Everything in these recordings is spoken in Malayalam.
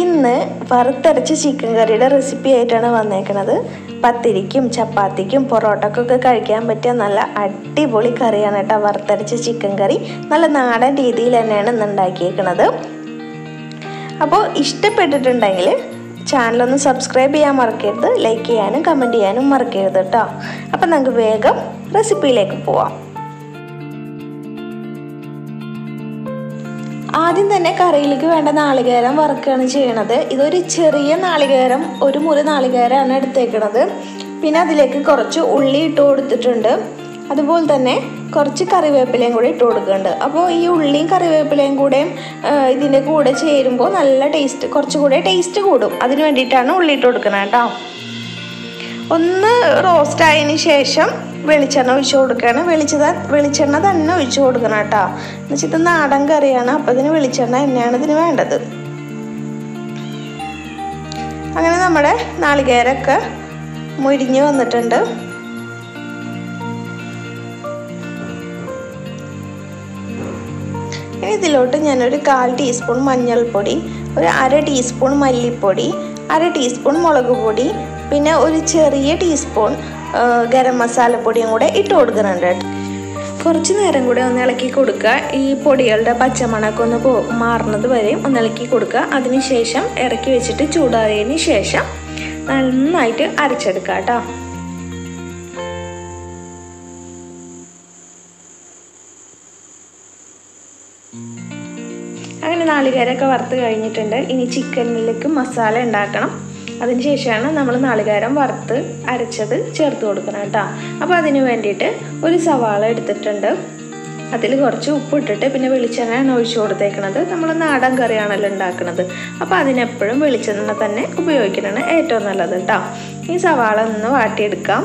ഇന്ന് വറുത്തരച്ച ചിക്കൻ കറിയുടെ റെസിപ്പി ആയിട്ടാണ് വന്നേക്കുന്നത് പത്തിരിക്കും ചപ്പാത്തിക്കും പൊറോട്ടക്കൊക്കെ കഴിക്കാൻ പറ്റിയ നല്ല അടിപൊളി കറിയാണ് കേട്ടോ വറുത്തരച്ച ചിക്കൻ കറി നല്ല നാടൻ രീതിയിൽ തന്നെയാണ് ഇന്ന് ഉണ്ടാക്കിയേക്കുന്നത് അപ്പോൾ ഇഷ്ടപ്പെട്ടിട്ടുണ്ടെങ്കിൽ ചാനലൊന്ന് സബ്സ്ക്രൈബ് ചെയ്യാൻ മറക്കരുത് ലൈക്ക് ചെയ്യാനും കമന്റ് ചെയ്യാനും മറക്കരുത് കേട്ടോ. അപ്പം നമുക്ക് വേഗം റെസിപ്പിയിലേക്ക് പോവാം. ആദ്യം തന്നെ കറിയിലേക്ക് വേണ്ട നാളികേരം വറുക്കുകയാണ് ചെയ്യണത്. ഇതൊരു ചെറിയ നാളികേരം ഒരു മുറി നാളികേരമാണ് എടുത്തേക്കണത്. പിന്നെ അതിലേക്ക് കുറച്ച് ഉള്ളി ഇട്ട് കൊടുത്തിട്ടുണ്ട്. അതുപോലെ തന്നെ കുറച്ച് കറിവേപ്പിലയും കൂടെ ഇട്ട് കൊടുക്കുന്നുണ്ട്. അപ്പോൾ ഈ ഉള്ളിയും കറിവേപ്പിലയും കൂടെ ഇതിന്റെ കൂടെ ചേരുമ്പോൾ നല്ല ടേസ്റ്റ് കുറച്ചുകൂടെ ടേസ്റ്റ് കൂടും. അതിന് വേണ്ടിയിട്ടാണ് ഉള്ളി ഇട്ട് കൊടുക്കുന്നത് കേട്ടോ. ഒന്ന് റോസ്റ്റ് ആയതിന് ശേഷം വെളിച്ചെണ്ണ ഒഴിച്ചു കൊടുക്കുകയാണ്. വെളിച്ചത വെളിച്ചെണ്ണ തന്നെ ഒഴിച്ചു കൊടുക്കണം കേട്ടോ. എന്ന് വെച്ചാൽ ഇത് നാടൻ കറിയാണ്. അപ്പം ഇതിന് വെളിച്ചെണ്ണ തന്നെയാണ് ഇതിന് വേണ്ടത്. അങ്ങനെ നമ്മുടെ നാളികേരൊക്കെ മുരിഞ്ഞ് വന്നിട്ടുണ്ട്. ഇതിലോട്ട് ഞാനൊരു കാൽ ടീസ്പൂൺ മഞ്ഞൾപ്പൊടി ഒരു അര ടീസ്പൂൺ മല്ലിപ്പൊടി അര ടീസ്പൂൺ മുളക് പൊടി പിന്നെ ഒരു ചെറിയ ടീസ്പൂൺ ഗരം മസാല പൊടിയും കൂടെ ഇട്ട് കൊടുക്കുന്നുണ്ട് കുറച്ച് നേരം കൂടെ ഒന്ന് ഇളക്കി കൊടുക്കുക. ഈ പൊടികളുടെ പച്ചമണക്കം ഒന്ന് പോ മാറുന്നത് വരെയും ഒന്ന് ഇളക്കി കൊടുക്കുക. അതിനുശേഷം ഇറക്കി വെച്ചിട്ട് ചൂടായതിന് ശേഷം നന്നായിട്ട് അരച്ചെടുക്കുക കേട്ടോ. അങ്ങനെ നാളികേരൊക്കെ വറുത്ത് കഴിഞ്ഞിട്ടുണ്ട്. ഇനി ചിക്കനിലേക്ക് മസാല ഉണ്ടാക്കണം. അതിന് ശേഷമാണ് നമ്മൾ നാളികേരം വറുത്ത് അരച്ചത് ചേർത്ത് കൊടുക്കണം കേട്ടോ. അപ്പോൾ അതിന് വേണ്ടിയിട്ട് ഒരു സവാള എടുത്തിട്ടുണ്ട്. അതിൽ കുറച്ച് ഉപ്പിട്ടിട്ട് പിന്നെ വെളിച്ചെണ്ണയാണ് ഒഴിച്ചു കൊടുത്തേക്കണത്. നമ്മൾ നാടൻ കറിയാണല്ലോ ഉണ്ടാക്കുന്നത് അപ്പോൾ അതിനെപ്പോഴും വെളിച്ചെണ്ണ തന്നെ ഉപയോഗിക്കണതാണ് ഏറ്റവും നല്ലത് കേട്ടോ. ഈ സവാള ഒന്ന് വാട്ടിയെടുക്കാം.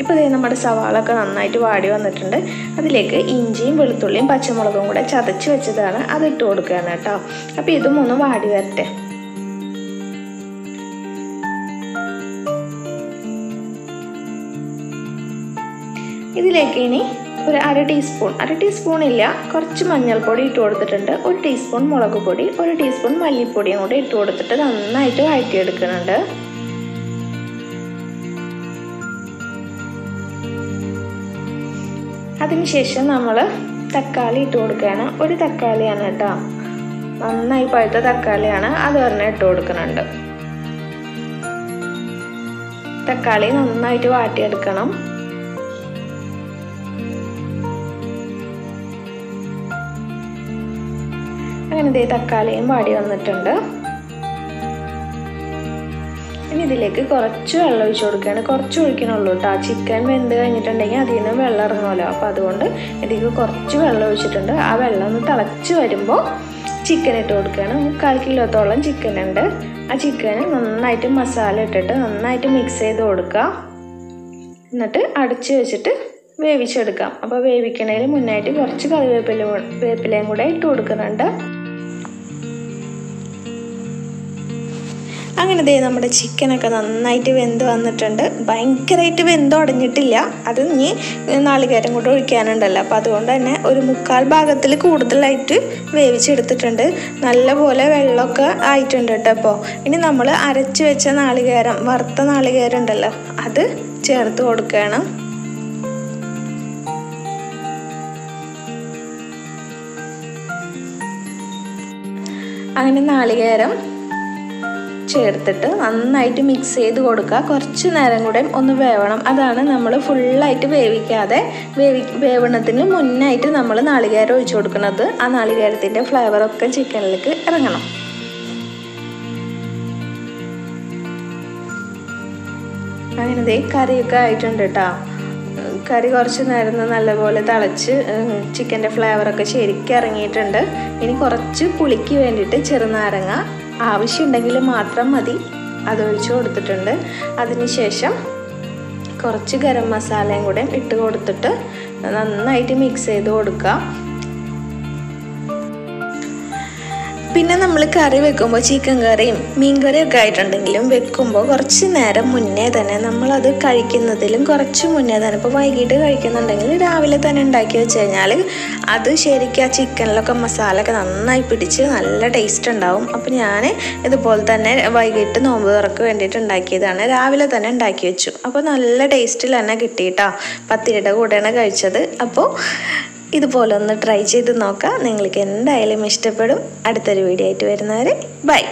ഇപ്പോൾ ഇതേ നമ്മുടെ സവാളൊക്കെ നന്നായിട്ട് വാടി വന്നിട്ടുണ്ട്. അതിലേക്ക് ഇഞ്ചിയും വെളുത്തുള്ളിയും പച്ചമുളകും കൂടെ ചതച്ച് വെച്ചതാണ് അത് ഇട്ട് കൊടുക്കുകയാണ് കേട്ടോ. അപ്പോൾ ഇതും ഒന്ന് വാടി വരട്ടെ. ഇതിലേക്ക് ഇനി ഒരു അര ടീസ്പൂൺ അര ടീസ്പൂൺ ഇല്ല കുറച്ച് മഞ്ഞൾപ്പൊടി ഇട്ട് കൊടുത്തിട്ടുണ്ട്. ഒരു ടീസ്പൂൺ മുളക് പൊടി ഒരു ടീസ്പൂൺ മല്ലിപ്പൊടിയും കൂടെ ഇട്ട് കൊടുത്തിട്ട് നന്നായിട്ട് വഴറ്റിയെടുക്കുന്നുണ്ട്. അതിനുശേഷം നമ്മൾ തക്കാളി ഇട്ട് കൊടുക്കുകയാണ്. ഒരു തക്കാളിയാണ് കേട്ടോ. നന്നായി പഴുത്ത തക്കാളിയാണ്. അത് ഒരെണ്ണം ഇട്ട് കൊടുക്കുന്നുണ്ട്. തക്കാളി നന്നായിട്ട് വാട്ടിയെടുക്കണം. അങ്ങനെ ഇതേ തക്കാളിയും വാടി വന്നിട്ടുണ്ട്. ഇനി ഇതിലേക്ക് കുറച്ച് വെള്ളം ഒഴിച്ചു കൊടുക്കുകയാണ്. കുറച്ച് ഒഴിക്കണുള്ളൂ കേട്ടോ ചിക്കൻ വെന്ത് കഴിഞ്ഞിട്ടുണ്ടെങ്കിൽ അതിൽ നിന്ന് വെള്ളം ഇറങ്ങുമല്ലോ. അപ്പോൾ അതുകൊണ്ട് ഇതിലേക്ക് കുറച്ച് വെള്ളം ഒഴിച്ചിട്ടുണ്ട്. ആ വെള്ളം ഒന്ന് തിളച്ച് വരുമ്പോൾ ചിക്കൻ ഇട്ട് കൊടുക്കുകയാണ്. മുക്കാൽ കിലോത്തോളം ചിക്കൻ ഉണ്ട്. ആ ചിക്കന് നന്നായിട്ട് മസാല ഇട്ടിട്ട് നന്നായിട്ട് മിക്സ് ചെയ്ത് കൊടുക്കുക. എന്നിട്ട് അടച്ച് വെച്ചിട്ട് വേവിച്ചെടുക്കാം. അപ്പോൾ വേവിക്കണതിൽ മുന്നായിട്ട് കുറച്ച് കറിവേപ്പില വേപ്പിലയും കൂടെ ഇട്ട് കൊടുക്കുന്നുണ്ട്. അങ്ങനെ ദേ നമ്മുടെ ചിക്കനൊക്കെ നന്നായിട്ട് വെന്ത് വന്നിട്ടുണ്ട്. ഭയങ്കരമായിട്ട് വെന്ത് ഉടഞ്ഞിട്ടില്ല അത് ഇനി നാളികേരം കൂടെ ഒഴിക്കാനുണ്ടല്ലോ. അപ്പോൾ അതുകൊണ്ട് തന്നെ ഒരു മുക്കാൽ ഭാഗത്തിൽ കൂടുതലായിട്ട് വേവിച്ചെടുത്തിട്ടുണ്ട്. നല്ലപോലെ വെള്ളമൊക്കെ ആയിട്ടുണ്ട് കേട്ടോ അപ്പോൾ ഇനി നമ്മൾ അരച്ച് വെച്ച നാളികേരം വറുത്ത നാളികേരം ഉണ്ടല്ലോ അത് ചേർത്ത് കൊടുക്കുകയാണ് അങ്ങനെ നാളികേരം ചേർത്തിട്ട് നന്നായിട്ട് മിക്സ് ചെയ്ത് കൊടുക്കുക. കുറച്ച് നേരം കൂടെ ഒന്ന് വേവണം. അതാണ് നമ്മൾ ഫുള്ളായിട്ട് വേവിക്കാതെ വേവി വേവണത്തിന് മുന്നായിട്ട് നമ്മൾ നാളികേരം ഒഴിച്ചു കൊടുക്കുന്നത്. ആ നാളികേരത്തിന്റെ ഫ്ലേവറൊക്കെ ചിക്കനിലേക്ക് ഇറങ്ങണം. അങ്ങനെ ദേ കറിയൊക്കെ ആയിട്ടുണ്ട് കേട്ടോ കറി കുറച്ച് നേരം നല്ലപോലെ തിളച്ച് ചിക്കന്റെ ഫ്ലേവറൊക്കെ ശരിക്കും ഇറങ്ങിയിട്ടുണ്ട്. ഇനി കുറച്ച് പുളിക്ക് വേണ്ടിയിട്ട് ചെറുനാരങ്ങ ആവശ്യമുണ്ടെങ്കിൽ മാത്രം മതി. അതൊഴിച്ച് കൊടുത്തിട്ടുണ്ട്. അതിനുശേഷം കുറച്ച് ഗരം മസാലയും കൂടെ ഇട്ട് കൊടുത്തിട്ട് നന്നായിട്ട് മിക്സ് ചെയ്ത് കൊടുക്കുക പിന്നെ നമ്മൾ കറി വെക്കുമ്പോൾ ചിക്കൻ കറിയും മീൻ കറിയും ഒക്കെ ആയിട്ടുണ്ടെങ്കിലും വെക്കുമ്പോൾ കുറച്ച് നേരം മുന്നേ തന്നെ നമ്മളത് കഴിക്കുന്നതിലും കുറച്ച് മുന്നേ തന്നെ ഇപ്പോൾ വൈകിട്ട് കഴിക്കുന്നുണ്ടെങ്കിൽ രാവിലെ തന്നെ ഉണ്ടാക്കി വെച്ച് കഴിഞ്ഞാൽ അത് ശരിക്കും ആ ചിക്കനിലൊക്കെ മസാലയൊക്കെ നന്നായി പിടിച്ച് നല്ല ടേസ്റ്റ് ഉണ്ടാവും. അപ്പോൾ ഞാൻ ഇതുപോലെ തന്നെ വൈകിട്ട് നോമ്പ് തുറക്ക് വേണ്ടിയിട്ട് ഉണ്ടാക്കിയതാണ്. രാവിലെ തന്നെ ഉണ്ടാക്കി വെച്ചു. അപ്പോൾ നല്ല ടേസ്റ്റിൽ തന്നെ കിട്ടിയിട്ടോ പത്തിരിയുടെ കൂടെയാണ് കഴിച്ചത്. അപ്പോൾ ഇതുപോലെ ഒന്ന് ട്രൈ ചെയ്ത് നോക്കാം. നിങ്ങൾക്ക് എന്തായാലും ഇഷ്ടപ്പെടും. അടുത്തൊരു വീഡിയോ ആയിട്ട് വരുന്നവരെ ബൈ